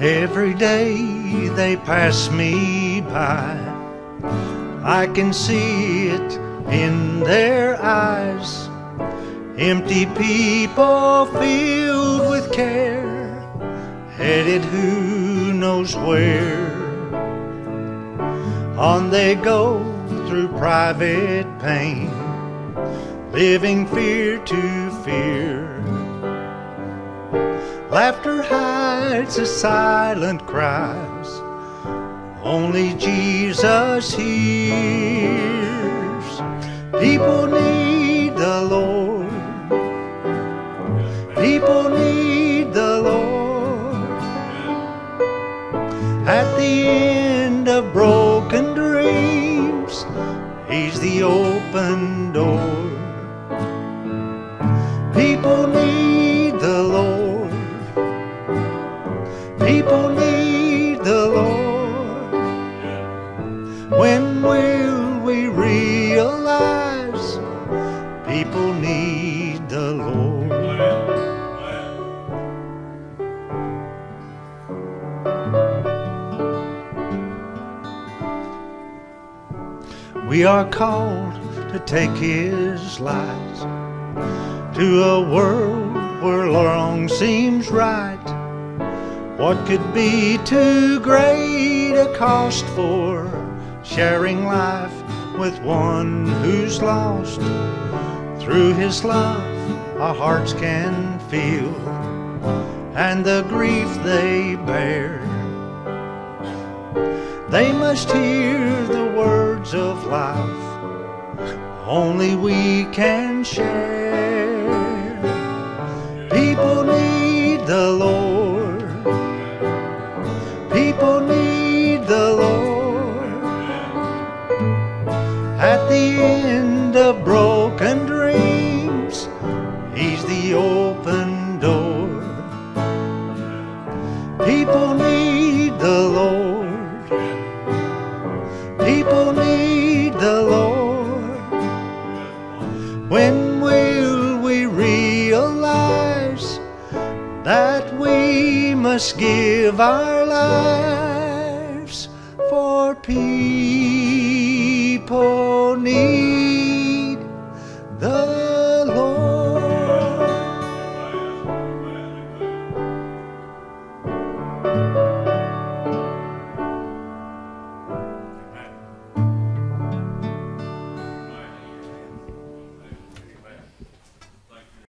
Every day they pass me by. I can see it in their eyes. Empty people filled with care, headed who knows where. On they go through private pain, living fear to fear. Laughter hides the silent cries, only Jesus hears. People need the Lord, people need the Lord. At the end of broken dreams, He's the open door. People need We are called to take His light to a world where wrong seems right. What could be too great a cost for sharing life with one who's lost? Through His love, our hearts can feel, and the grief they bear. They must hear the words of life only we can share. People need the Lord. People need the Lord. At the end of broken dreams, When will we realize that we must give our lives for people need the